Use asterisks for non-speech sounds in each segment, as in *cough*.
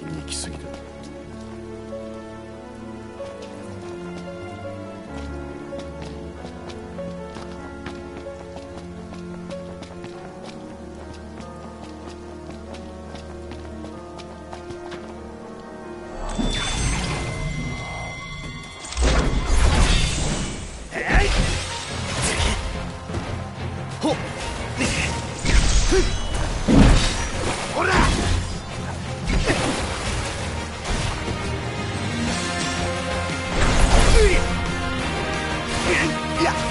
先に行き過ぎてるゃ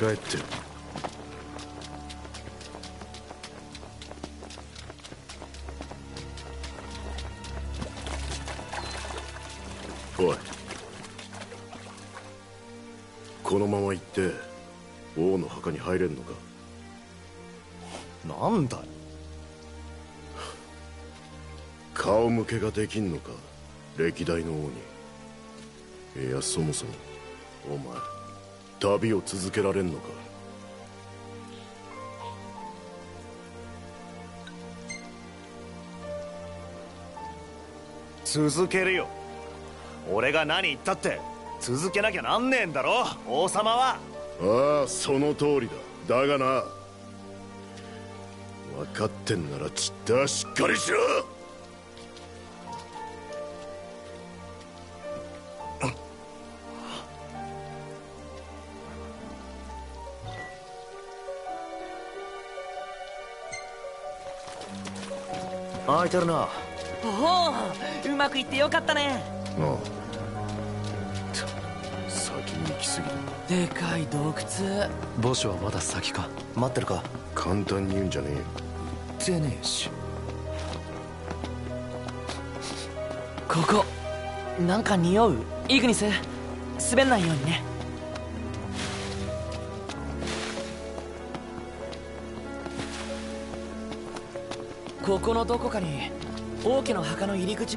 あ気遣えっておい。このまま行って王の墓に入れんのか？なんだよ顔向けができんのか？歴代の王に。いやそもそもお前旅を続けられんのか？続けるよ。俺が何言ったって続けなきゃなんねえんだろ。王様は。ああその通りだ。だがな。分かってんならちったしっかりしろ。開いてるな。おおうまくいってよかったね。ああ。先に行き過ぎたでかい洞窟。墓所はまだ先か。待ってるか？簡単に言うんじゃねえよ。てねえし。ここなんか匂う？イグニス？滑んないようにねここのどこかに王家の墓の入り口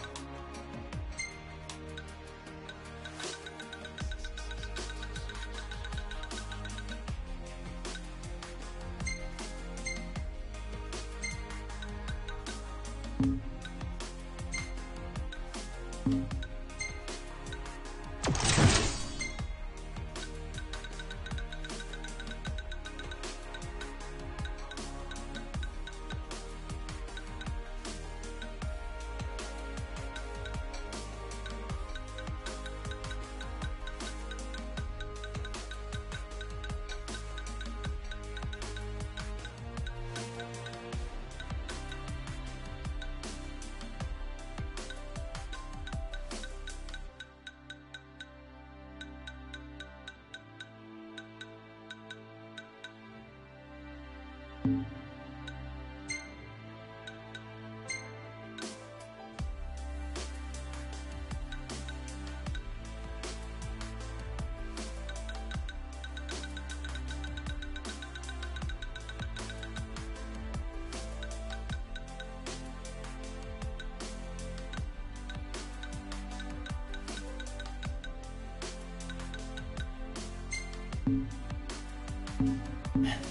ね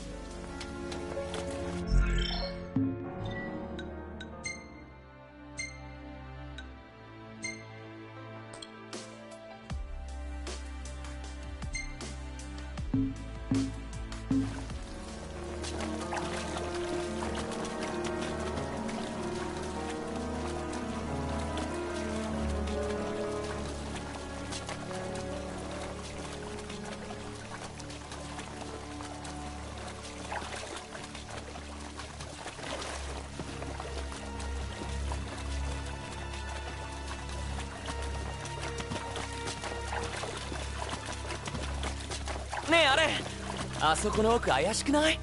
*laughs* あそこの奥怪しくない？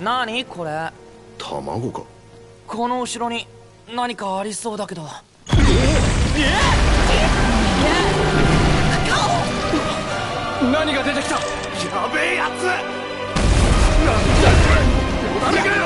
何これ？卵か。この後ろに何かありそうだけど。何が出てきた？やべえやつど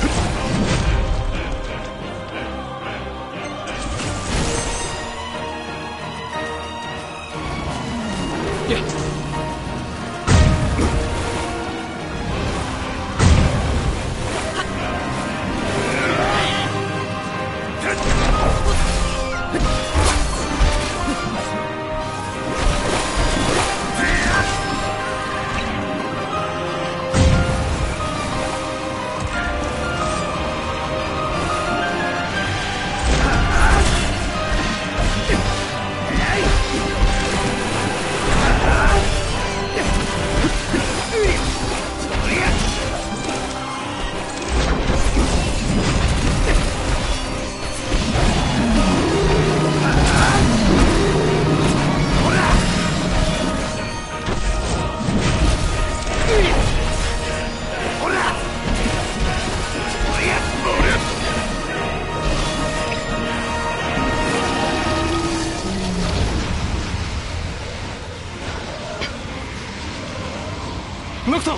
ノクト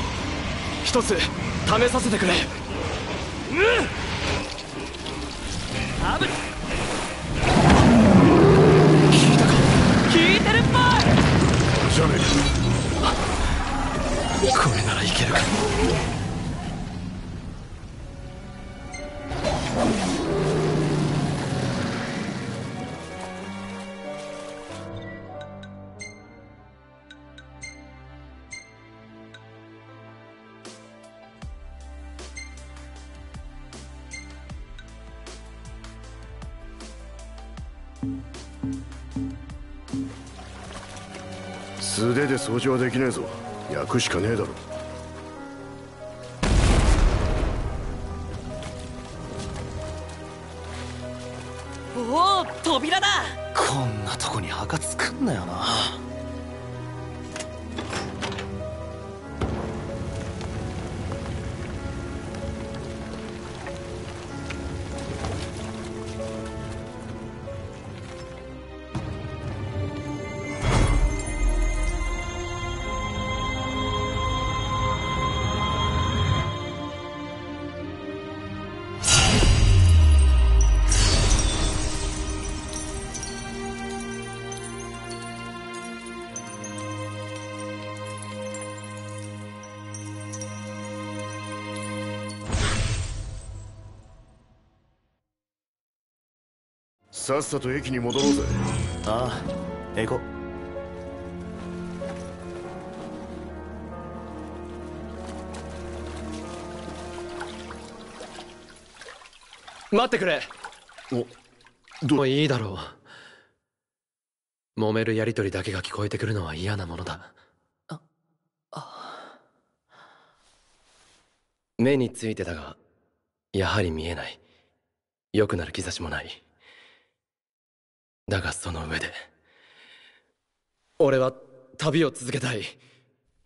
一つ試させてくれ。アブ聞いたか？聞いてるっぽい！じゃね。これならいけるか素手で掃除はできねえぞ。焼くしかねえだろ。おお扉だ。こんなとこに墓作んなよなさっさと駅に戻ろうぜ。ああ行こ待ってくれ。おどもういいだろう。揉めるやりとりだけが聞こえてくるのは嫌なものだ。目についてたがやはり見えない。良くなる兆しもないだがその上で俺は旅を続けたい。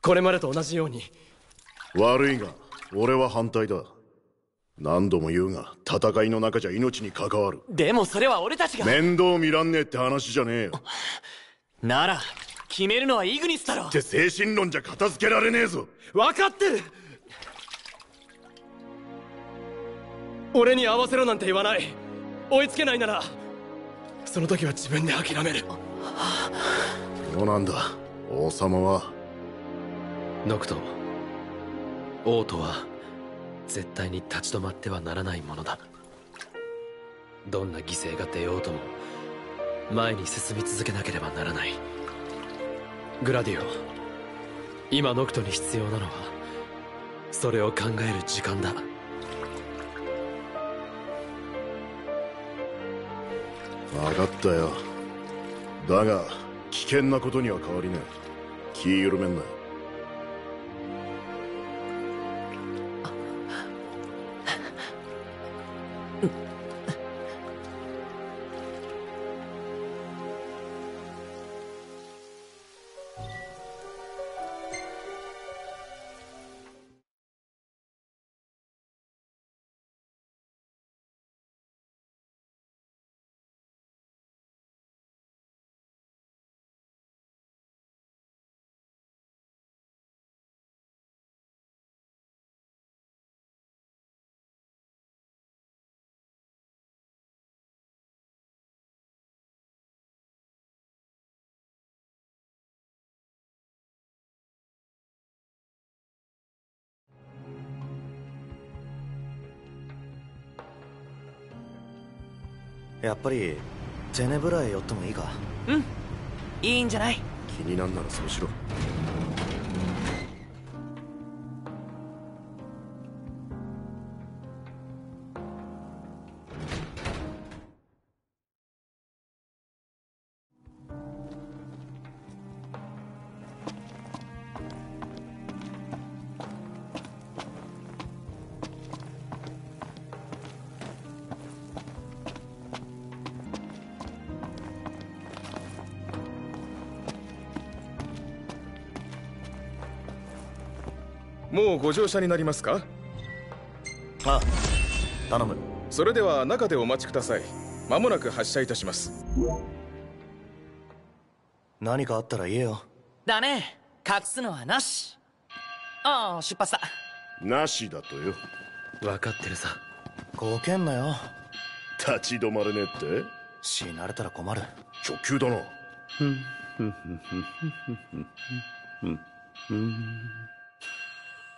これまでと同じように。悪いが俺は反対だ。何度も言うが戦いの中じゃ命に関わる。でもそれは俺たちが。面倒見らんねえって話じゃねえよ。なら決めるのはイグニスだろ。って精神論じゃ片付けられねえぞ。分かってる。俺に合わせろなんて言わない。追いつけないならその時は自分で諦める。どうなんだ？王様は？ノクト王とは絶対に立ち止まってはならないものだ。どんな犠牲が出ようとも前に進み続けなければならない。グラディオ今ノクトに必要なのはそれを考える時間だ分かったよ。だが危険なことには変わりねえ気緩めんなうやっぱりテネブラへ寄ってもいいか？いいんじゃない。気になんならそうしろもうご乗車になりますか？あ頼む。それでは中でお待ちください。間もなく発車いたします。何かあったら言えよ。だね隠すのはなし。ああ出発だ。なしだとよ。分かってるさ。ごけんなよ。立ち止まれねえって。死なれたら困る。直球だな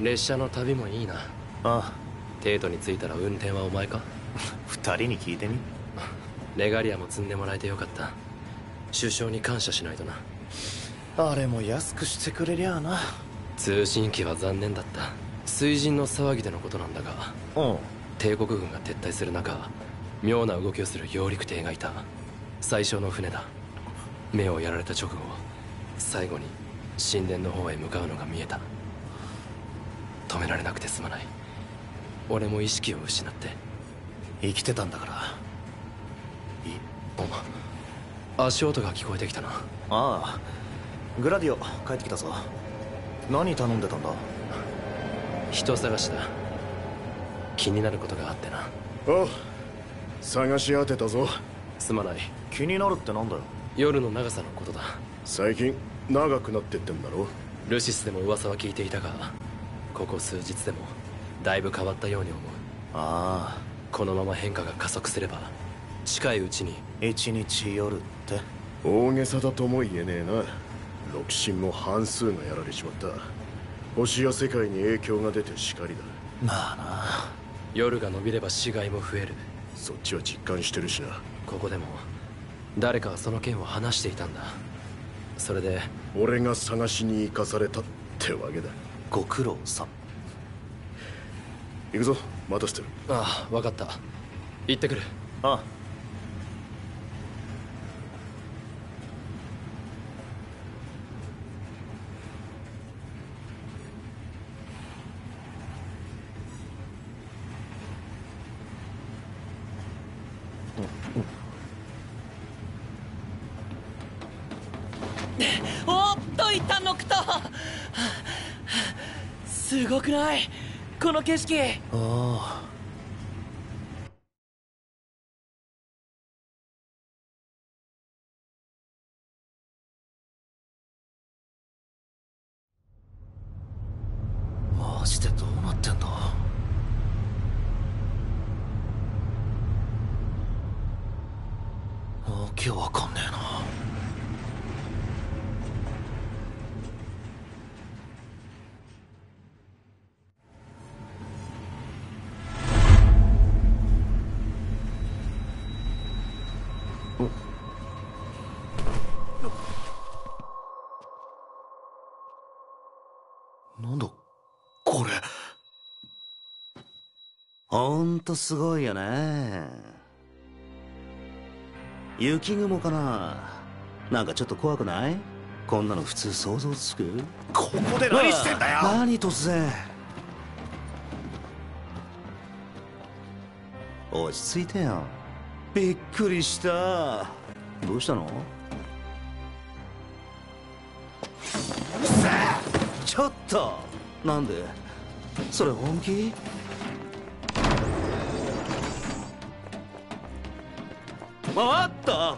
列車の旅もいいな。あテートに着いたら運転はお前か？*laughs* 二人に聞いてみ。レガリアも積んでもらえてよかった。首相に感謝しないとな。あれも安くしてくれりゃあな。通信機は残念だった。水神の騒ぎでのことなんだがうん。帝国軍が撤退する中妙な動きをする揚陸艇がいた。最初の船だ。目をやられた直後最後に神殿の方へ向かうのが見えた止められなくてすまない。俺も意識を失って生きてたんだから。いいお足音が聞こえてきたな。ああ。グラディオ帰ってきたぞ。何頼んでたんだ？人探しだ。気になることがあってな。おう探し当てたぞ。すまない。気になるってなんだよ？夜の長さのことだ。最近長くなってってんだろ？ルシスでも噂は聞いていたがここ数日でもだいぶ変わったように思う。あこのまま変化が加速すれば近いうちに。あ一日夜って。大げさだとも言えねえな。六神も半数がやられちまった。星や世界に影響が出てしかりだ。まあな。夜が伸びれば死骸も増える。そっちは実感してるしな。ここでも誰かがその件を話していたんだ。それで。俺が探しに行かされたってわけだご苦労さん。行くぞ待たせてる。ああ分かった。行ってくる。ああ。おっといたノクトすごくない？この景色。ああ。ほんとすごいよね。雪雲かな？なんかちょっと怖くない？こんなの普通想像つく？ここで何？してんだよ！何突然？落ち着いてよ。びっくりした。どうしたの？ちょっと！なんで？それ本気？あった。